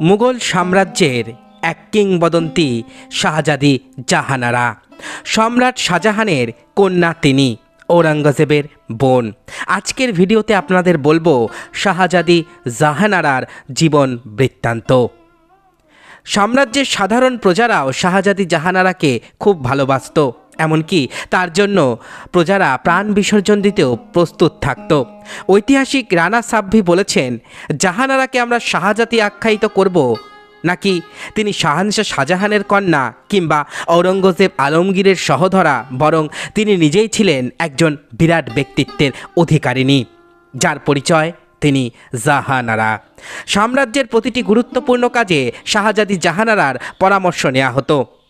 মুঘল সাম্রাজ্যের এক কিংবদন্তি শাহজাদি জাহানারা। সম্রাট শাহজাহানের কন্যা তিনি, ঔরঙ্গজেবের বোন। আজকের ভিডিওতে আপনাদের বলব শাহজাদি জাহানারার জীবন বৃত্তান্ত। সাম্রাজ্যের সাধারণ প্রজারাও শাহজাদি জাহানারাকে খুব ভালোবাসত। এমনকি তার জন্য প্রজারা প্রাণ বিসর্জন দিতেও প্রস্তুত থাকত। ঐতিহাসিক রানা সাব্ভি বলেছেন, জাহানারাকে আমরা শাহজাতি আখ্যায়িত করব। নাকি তিনি শাহানশাহ শাহজাহানের কন্যা কিংবা ঔরঙ্গজেব আলমগীরের সহধরা, বরং তিনি নিজেই ছিলেন একজন বিরাট ব্যক্তিত্বের অধিকারিণী, যার পরিচয় তিনি জাহানারা। সাম্রাজ্যের প্রতিটি গুরুত্বপূর্ণ কাজে শাহজাদি জাহানারার পরামর্শ নেওয়া হতো।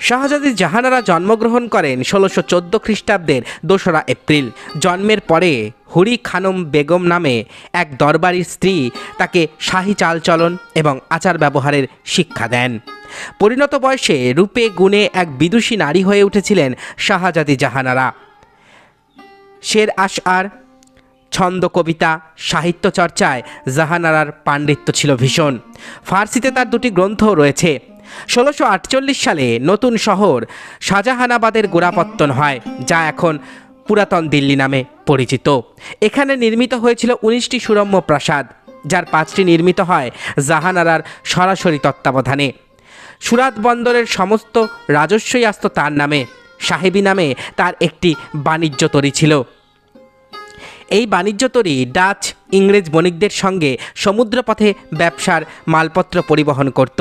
শাহজাদি জাহানারা জন্মগ্রহণ করেন ষোলোশো চোদ্দ খ্রিস্টাব্দের দোসরা এপ্রিল। জন্মের পরে হুরি খানম বেগম নামে এক দরবারি স্ত্রী তাকে শাহী চালচলন এবং আচার ব্যবহারের শিক্ষা দেন। পরিণত বয়সে রূপে গুণে এক বিদুষী নারী হয়ে উঠেছিলেন শাহজাদি জাহানারা। শের আশআর ছন্দ কবিতা, সাহিত্য চর্চায় জাহানারার পাণ্ডিত্য ছিল ভীষণ। ফার্সিতে তার দুটি গ্রন্থও রয়েছে। ষোলোশো সালে নতুন শহর শাহজাহানাবাদের গোড়াপত্তন হয়, যা এখন পুরাতন দিল্লি নামে পরিচিত। এখানে নির্মিত হয়েছিল উনিশটি সুরম্য প্রাসাদ, যার পাঁচটি নির্মিত হয় জাহানারার সরাসরি তত্ত্বাবধানে। সুরাত বন্দরের সমস্ত রাজস্বই আসত তার নামে, সাহেবী নামে তার একটি বাণিজ্য তরী ছিল। এই বাণিজ্য তরী ডাচ, ইংরেজ বণিকদের সঙ্গে সমুদ্রপথে ব্যবসার মালপত্র পরিবহন করত।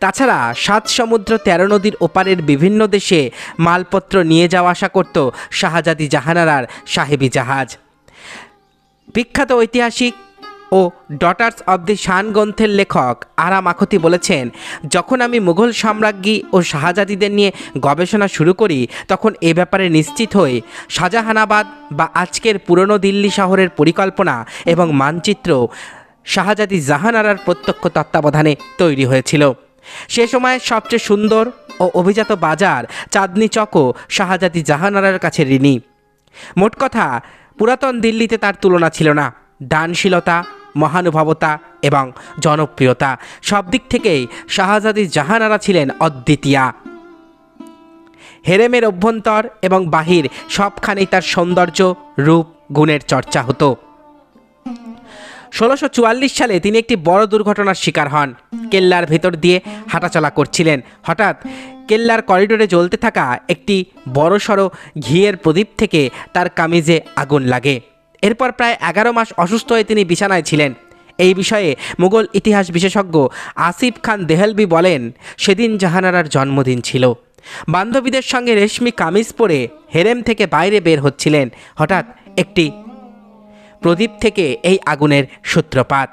তাছাড়া সাত সমুদ্র তেরো নদীর ওপারের বিভিন্ন দেশে মালপত্র নিয়ে যাওয়া আসা করত শাহজাদি জাহানারার সাহেবী জাহাজ। বিখ্যাত ঐতিহাসিক ও ডটার্স অব দি শান গ্রন্থের লেখক আরাম আখতি বলেছেন, যখন আমি মুঘল সাম্রাজ্ঞী ও শাহজাদিদের নিয়ে গবেষণা শুরু করি, তখন এ ব্যাপারে নিশ্চিত হই, শাহজাহানাবাদ বা আজকের পুরনো দিল্লি শহরের পরিকল্পনা এবং মানচিত্র শাহজাদি জাহানারার প্রত্যক্ষ তত্ত্বাবধানে তৈরি হয়েছিল। সে সময় সবচেয়ে সুন্দর ও অভিজাত বাজার চাঁদনি চকও শাহজাদি জাহানারার কাছে ঋণী। মোট কথা, পুরাতন দিল্লিতে তার তুলনা ছিল না। দানশীলতা মহানুভবতা এবং জনপ্রিয়তা। সব দিক থেকেই শাহজাদি জাহানারা ছিলেন অদ্বিতীয়া। হেরেমের অভ্যন্তর এবং বাহির সবখানেই তার সৌন্দর্য, রূপ, গুণের চর্চা হতো। ষোলোশো সালে তিনি একটি বড় দুর্ঘটনার শিকার হন। কেল্লার ভেতর দিয়ে হাঁটাচলা করছিলেন। হঠাৎ কেল্লার করিডোরে জ্বলতে থাকা একটি বড়সড় ঘিয়ের প্রদীপ থেকে তার কামিজে আগুন লাগে। এরপর প্রায় এগারো মাস অসুস্থ হয়ে তিনি বিছানায় ছিলেন। এই বিষয়ে মুঘল ইতিহাস বিশেষজ্ঞ আসিফ খান দেহলবি বলেন, সেদিন জাহানারার জন্মদিন ছিল। বান্ধবীদের সঙ্গে রেশমি কামিজ পরে হেরেম থেকে বাইরে বের হচ্ছিলেন। হঠাৎ একটি প্রদীপ থেকে এই আগুনের সূত্রপাত।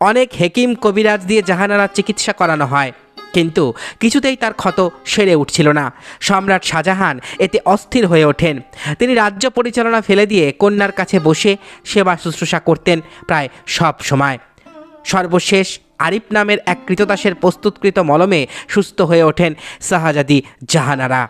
অনেক হেকিম কবিরাজ দিয়ে জাহানারার চিকিৎসা করানো হয়। কিন্তু কিছুতেই তার ক্ষত সেরে উঠছিল না। সম্রাট শাহজাহান এতে অস্থির হয়ে ওঠেন। তিনি রাজ্য পরিচালনা ফেলে দিয়ে কন্যার কাছে বসে সেবা শুশ্রূষা করতেন প্রায় সব সময়। সর্বশেষ আরিফ নামের এক কৃতদাসের প্রস্তুতকৃত মলমে সুস্থ হয়ে ওঠেন শাহজাদি জাহানারা।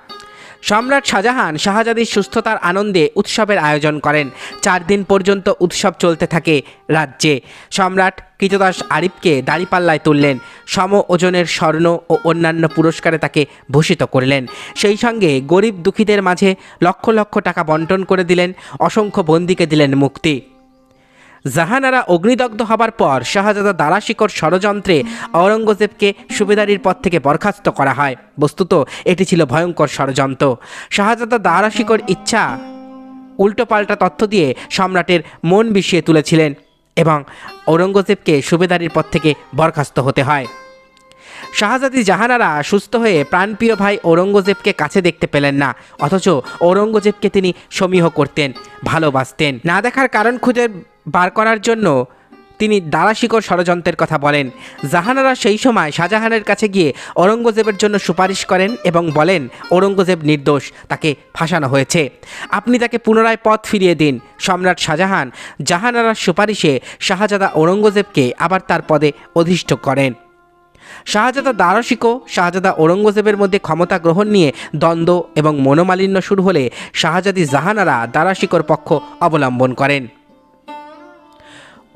সম্রাট শাহজাহান শাহজাদির সুস্থতার আনন্দে উৎসবের আয়োজন করেন। চার দিন পর্যন্ত উৎসব চলতে থাকে রাজ্যে। সম্রাট কৃতদাস আরিফকে দাঁড়িপাল্লায় তুললেন। সম ওজনের স্বর্ণ ও অন্যান্য পুরস্কারে তাকে ভূষিত করলেন। সেই সঙ্গে গরিব দুঃখীদের মাঝে লক্ষ লক্ষ টাকা বন্টন করে দিলেন। অসংখ্য বন্দীকে দিলেন মুক্তি। জাহানারা অগ্নিদগ্ধ হবার পর শাহজাদা দারাশিকর ষড়যন্ত্রে ঔরঙ্গজেবকে সুবেদারির পদ থেকে বরখাস্ত করা হয়। বস্তুত, এটি ছিল ভয়ঙ্কর ষড়যন্ত্র। শাহজাদা দারাশিকর ইচ্ছা উল্টোপাল্টা তথ্য দিয়ে সম্রাটের মন বিষিয়ে তুলেছিলেন এবং ঔরঙ্গজেবকে সুবেদারির পদ থেকে বরখাস্ত হতে হয়। শাহজাদি জাহানারা সুস্থ হয়ে প্রাণপ্রিয় ভাই ঔরঙ্গজেবকে কাছে দেখতে পেলেন না, অথচ ঔরঙ্গজেবকে তিনি সমীহ করতেন, ভালোবাসতেন। না দেখার কারণ খুঁজে বার করার জন্য তিনি দারাশিকর ষড়যন্ত্রের কথা বলেন। জাহানারা সেই সময় শাহজাহানের কাছে গিয়ে ঔরঙ্গজেবের জন্য সুপারিশ করেন এবং বলেন, ঔরঙ্গজেব নির্দোষ, তাকে ফাঁসানো হয়েছে। আপনি তাকে পুনরায় পথ ফিরিয়ে দিন। সম্রাট শাহজাহান জাহানারার সুপারিশে শাহজাদা ঔরঙ্গজেবকে আবার তার পদে অধিষ্ঠ করেন। শাহজাদা দারশিকো শাহজাদা ঔরঙ্গজেবের মধ্যে ক্ষমতা গ্রহণ নিয়ে দ্বন্দ্ব এবং মনোমালিন্য শুরু হলে শাহজাদি জাহানারা দারাশিকোর পক্ষ অবলম্বন করেন।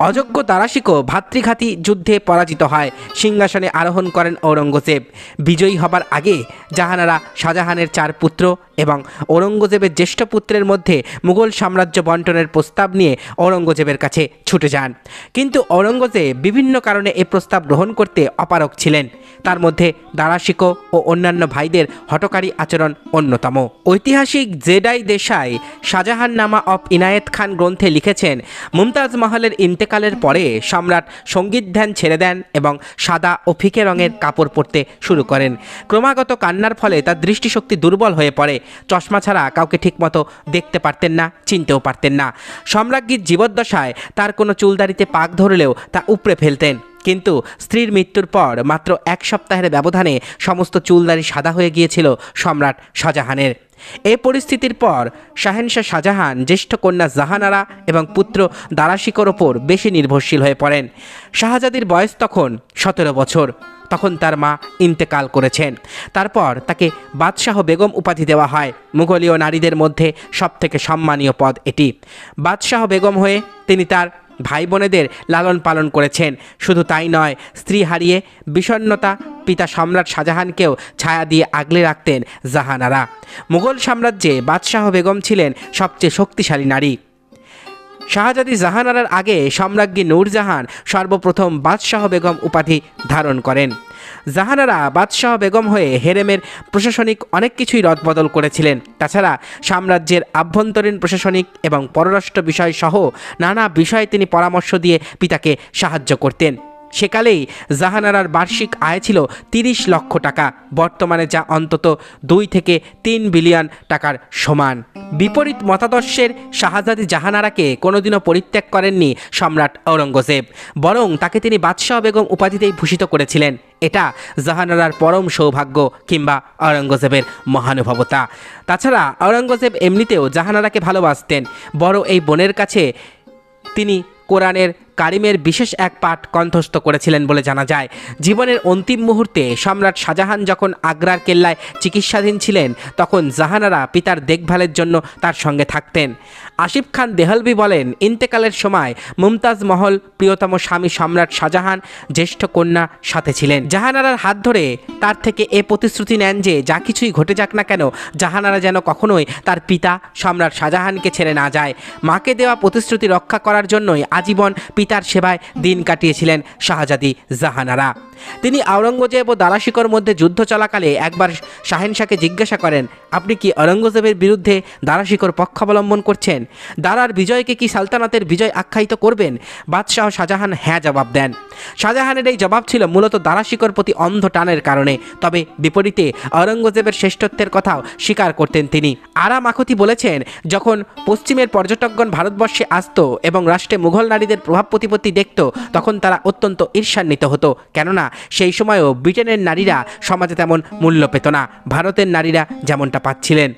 অযোগ্য দারাশিকও ভাতৃঘাতী যুদ্ধে পরাজিত হয়। সিংহাসনে আরোহণ করেন ঔরঙ্গজেব। বিজয়ী হবার আগে জাহানারা শাহজাহানের চার পুত্র এবং ঔরঙ্গজেবের জ্যেষ্ঠ পুত্রের মধ্যে মুঘল সাম্রাজ্য বন্টনের প্রস্তাব নিয়ে ঔরঙ্গজেবের কাছে ছুটে যান। কিন্তু ঔরঙ্গজেব বিভিন্ন কারণে এ প্রস্তাব গ্রহণ করতে অপারক ছিলেন। তার মধ্যে দারাশিকো ও অন্যান্য ভাইদের হটকারী আচরণ অন্যতম। ঐতিহাসিক জেডাই দেশাই শাহজাহান নামা অফ ইনায়েত খান গ্রন্থে লিখেছেন, মুমতাজ মহলের ইন্তেকালের পরে সম্রাট সংগীত ধ্যান ছেড়ে দেন এবং সাদা ও ফিকে রঙের কাপড় পরতে শুরু করেন। ক্রমাগত কান্নার ফলে তার দৃষ্টিশক্তি দুর্বল হয়ে পড়ে। চশমা ছাড়া কাউকে ঠিকমতো দেখতে পারতেন না, চিনতেও পারতেন না। সম্রাজ্ঞীর জীবদ্দশায় তার কোনো চুলদারিতে পাক ধরলেও তা উপড়ে ফেলতেন। কিন্তু স্ত্রীর মৃত্যুর পর মাত্র এক সপ্তাহের ব্যবধানে সমস্ত চুলদারি সাদা হয়ে গিয়েছিল সম্রাট শাহজাহানের। এ পরিস্থিতির পর শাহেনশাহ শাহজাহান, জ্যেষ্ঠ কন্যা জাহানারা এবং পুত্র দারাশিকর ওপর বেশি নির্ভরশীল হয়ে পড়েন। শাহজাদির বয়স তখন সতেরো বছর। তখন তার মা ইন্তেকাল করেছেন। তারপর তাকে বাদশাহ বেগম উপাধি দেওয়া হয়। মুঘলীয় নারীদের মধ্যে সবথেকে সম্মানীয় পদ এটি। বাদশাহ বেগম হয়ে তিনি তার ভাই বোনেদের লালন পালন করেছেন। শুধু তাই নয়, স্ত্রী হারিয়ে বিষণ্নতা পিতা সম্রাট শাহজাহানকেও ছায়া দিয়ে আগলে রাখতেন জাহানারা। মুঘল সাম্রাজ্যে বাদশাহ বেগম ছিলেন সবচেয়ে শক্তিশালী নারী। শাহজাদি জাহানারার আগে সম্রাজ্ঞী নূরজাহান সর্বপ্রথম বাদশাহ বেগম উপাধি ধারণ করেন। জাহানারা বাদশাহ বেগম হয়ে হেরেমের প্রশাসনিক অনেক কিছুই রদবদল করেছিলেন। তাছাড়া সাম্রাজ্যের আভ্যন্তরীণ প্রশাসনিক এবং পররাষ্ট্র বিষয় সহ নানা বিষয়ে তিনি পরামর্শ দিয়ে পিতাকে সাহায্য করতেন। সেকালেই জাহানারার বার্ষিক আয় ছিল তিরিশ লক্ষ টাকা। বর্তমানে যা অন্তত দুই থেকে তিন বিলিয়ন টাকার সমান। বিপরীত মতাদর্শের শাহজাদি জাহানারাকে কোনোদিনও পরিত্যাগ করেননি সম্রাট ঔরঙ্গজেব, বরং তাকে তিনি বাদশাহ বেগম উপাধিতেই ভূষিত করেছিলেন। এটা জাহানারার পরম সৌভাগ্য কিংবা ঔরঙ্গজেবের মহানুভবতা। তাছাড়া ঔরঙ্গজেব এমনিতেও জাহানারাকে ভালোবাসতেন, বড় এই বোনের কাছে তিনি কোরআনের কারিমের বিশেষ এক পাঠ কণ্ঠস্থ করেছিলেন বলে জানা যায়। জীবনের অন্তিম মুহূর্তে সম্রাট শাহজাহান যখন আগ্রার কেল্লায় চিকিৎসাধীন ছিলেন, তখন জাহানারা পিতার দেখভালের জন্য তার সঙ্গে থাকতেন। আসিফ খান দেহলভি বলেন, ইন্তেকালের সময় মুমতাজ মহল প্রিয়তম স্বামী সম্রাট শাহজাহান জ্যেষ্ঠ কন্যা সাথে ছিলেন। জাহানারার হাত ধরে তার থেকে এ প্রতিশ্রুতি নেন যে, যা কিছুই ঘটে যাক না কেন, জাহানারা যেন কখনোই তার পিতা সম্রাট শাহজাহানকে ছেড়ে না যায়। মাকে দেওয়া প্রতিশ্রুতি রক্ষা করার জন্যই আজীবন পিতার সেবায় দিন কাটিয়েছিলেন শাহজাদি জাহানারা। তিনি আওরঙ্গজেব ও দারাশিকর মধ্যে যুদ্ধ চলাকালে একবার শাহেনশাহকে জিজ্ঞাসা করেন, আপনি কি অরঙ্গজেবের বিরুদ্ধে দারাশিকর পক্ষাবলম্বন করছেন? দারার বিজয়কে কি সালতানাতের বিজয় আখ্যায়িত করবেন? বাদশাহ শাহজাহান হ্যাঁ জবাব দেন। শাহজাহানের এই জবাব ছিল মূলত দারাশিকর প্রতি অন্ধ টানের কারণে। তবে বিপরীতে অরঙ্গজেবের শ্রেষ্ঠত্বের কথাও স্বীকার করতেন তিনি। আরা মাখতি বলেছেন, যখন পশ্চিমের পর্যটকগণ ভারতবর্ষে আসত এবং রাষ্ট্রে মুঘল নারীদের প্রভাব প্রতিপত্তি দেখত, তখন তারা অত্যন্ত ঈর্ষান্বিত হতো। কেননা, সেই সময়ও ব্রিটেনের নারীরা সমাজে তেমন মূল্য পেত না, ভারতের নারীরা যেমনটা পাচ্ছিলেন।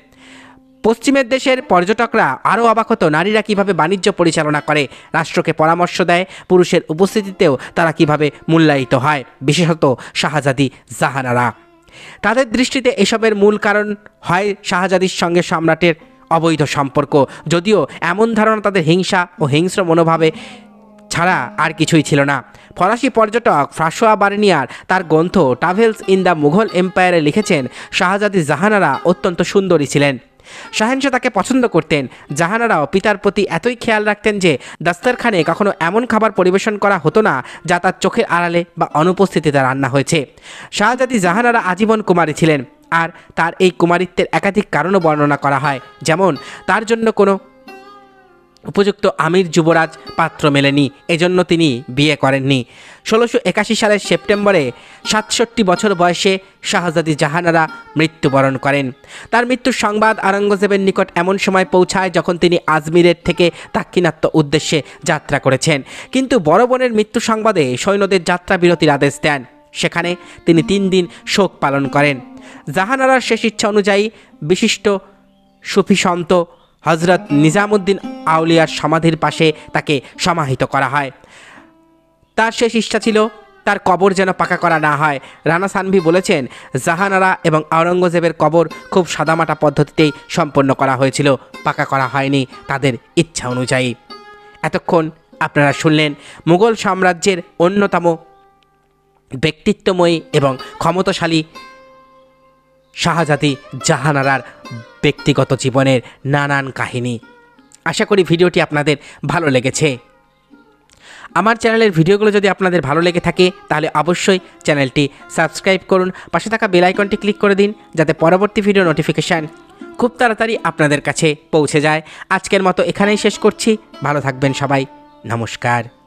পশ্চিমের দেশের পর্যটকরা আরও অবাক হতো নারীরা কীভাবে বাণিজ্য পরিচালনা করে, রাষ্ট্রকে পরামর্শ দেয়, পুরুষের উপস্থিতিতেও তারা কীভাবে মূল্যায়িত হয়, বিশেষত শাহজাদি জাহানারা। তাদের দৃষ্টিতে এসবের মূল কারণ হয় শাহজাদির সঙ্গে সম্রাটের অবৈধ সম্পর্ক, যদিও এমন ধারণা তাদের হিংসা ও হিংস্র মনোভাবে ছাড়া আর কিছুই ছিল না। ফরাসি পর্যটক ফ্রাসোয়া বার্নিয়ার তার গ্রন্থ ট্রাভেলস ইন দ্য মুঘল এম্পায়ারে লিখেছেন, শাহজাদি জাহানারা অত্যন্ত সুন্দরী ছিলেন। শাহেনশাহ তাকে পছন্দ করতেন। জাহানারাও পিতার প্রতি এতই খেয়াল রাখতেন যে দাস্তারখানে কখনো এমন খাবার পরিবেশন করা হতো না যা তার চোখের আড়ালে বা অনুপস্থিতিতে রান্না হয়েছে। শাহজাদি জাহানারা আজীবন কুমারী ছিলেন, আর তার এই কুমারিত্বের একাধিক কারণও বর্ণনা করা হয়। যেমন, তার জন্য কোনো উপযুক্ত আমির যুবরাজ পাত্র মেলেনি, এজন্য তিনি বিয়ে করেননি। ষোলোশো একাশি সালের সেপ্টেম্বরে সাতষট্টি বছর বয়সে শাহজাদি জাহানারা মৃত্যুবরণ করেন। তার মৃত্যুর সংবাদ আরঙ্গজেবের নিকট এমন সময় পৌঁছায় যখন তিনি আজমিরের থেকে দাক্ষিণাত্য উদ্দেশ্যে যাত্রা করেছেন। কিন্তু বড় বোনের মৃত্যু সংবাদে সৈন্যদের যাত্রা বিরতির আদেশ দেন। সেখানে তিনি তিন দিন শোক পালন করেন। জাহানারার শেষ ইচ্ছা অনুযায়ী বিশিষ্ট সুফি সন্ত হজরত নিজামুদ্দিন আউলিয়ার সমাধির পাশে তাকে সমাহিত করা হয়। তার শেষ ইচ্ছা ছিল তার কবর যেন পাকা করা না হয়। রানা সানভি বলেছেন, জাহানারা এবং আওরঙ্গজেবের কবর খুব সাদামাটা পদ্ধতিতেই সম্পন্ন করা হয়েছিল, পাকা করা হয়নি তাদের ইচ্ছা অনুযায়ী। এতক্ষণ আপনারা শুনলেন, মুঘল সাম্রাজ্যের অন্যতম ব্যক্তিত্বময়ী এবং ক্ষমতাশালী শাহজাদি জাহানারার ব্যক্তিগত জীবনের নানান কাহিনী। আশা করি ভিডিওটি আপনাদের ভালো লেগেছে। আমার চ্যানেলের ভিডিওগুলো যদি আপনাদের ভালো লেগে থাকে, তাহলে অবশ্যই চ্যানেলটি সাবস্ক্রাইব করুন, পাশে থাকা বেল আইকনটি ক্লিক করে দিন, যাতে পরবর্তী ভিডিও নোটিফিকেশান খুব তাড়াতাড়ি আপনাদের কাছে পৌঁছে যায়। আজকের মতো এখানেই শেষ করছি। ভালো থাকবেন সবাই। নমস্কার।